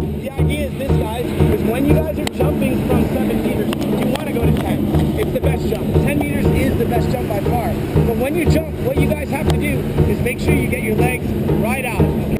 The idea is this, guys, is when you guys are jumping from 7 meters, you want to go to 10. It's the best jump. 10 meters is the best jump by far. But when you jump, what you guys have to do is make sure you get your legs right out. okay?